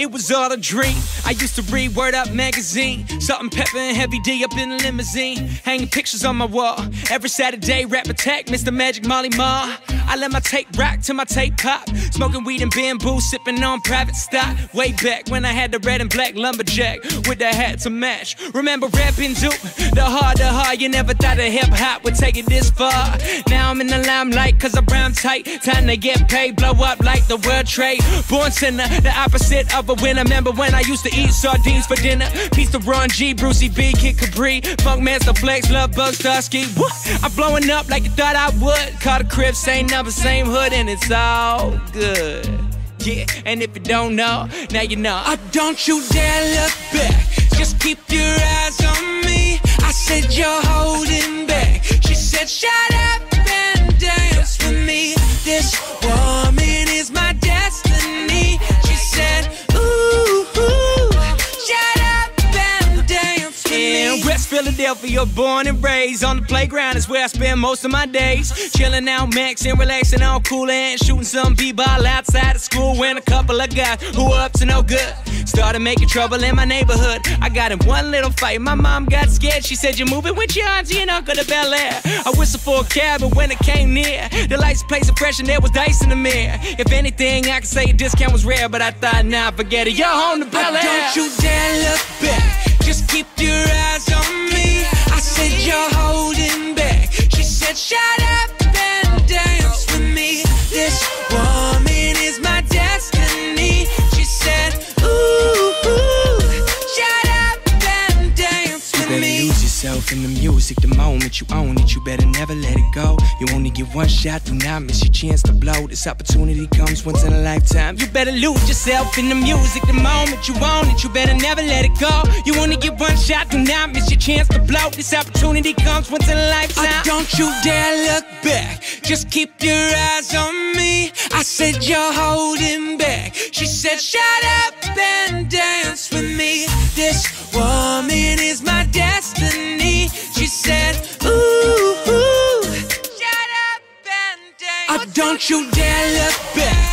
it was all a dream. I used to read Word Up magazine, Salt-N-Pepa and Heavy D up in the limousine, hanging pictures on my wall. Every Saturday, rap attack, Mr. Magic Marley Marl. I let my tape rock to my tape pop, smoking weed and bamboo, sipping on private stock. Way back when I had the red and black lumberjack with the hat to match. Remember rapping Duke? The hard, the hard, you never thought a hip hop would take it this far. Now I'm in the limelight, cause I rhyme tight. Time to get paid, blow up like the world trade. Born sinner, the opposite of a winner. Remember when I used to eat sardines for dinner? Peace to Ron G, Brucey B, Kid Capri, Funk Master Flex, Love Bug, Starski. Woo! I'm blowing up like you thought I would. Call a crib, same number, same hood, and it's all good. Yeah, and if you don't know, now you know. Oh, don't you dare look back. Just keep your eyes on me. I said you're holding back. She said, shut up me. West Philadelphia, born and raised on the playground is where I spend most of my days. Chilling out, maxing, relaxing, all cool and shooting some b-ball outside of school. When a couple of guys who were up to no good started making trouble in my neighborhood. I got in one little fight. My mom got scared. She said, You're moving with your auntie and uncle to Bel Air. I whistled for a cab, but when it came near, the lights played so fresh and there was dice in the mirror. If anything, I could say a discount was rare, but I thought, nah, forget it. You're home to Bel Air. Don't you dare look back. Just keep your eyes yourself in the music the moment you own it. You better never let it go. You only get one shot, do not miss your chance to blow. This opportunity comes once in a lifetime. You better lose yourself in the music the moment you own it. You better never let it go. You only get one shot, do not miss your chance to blow. This opportunity comes once in a lifetime. Oh, don't you dare look back. Just keep your eyes on me. I said you're holding back. She said, shut up and dance Don't you dare look back.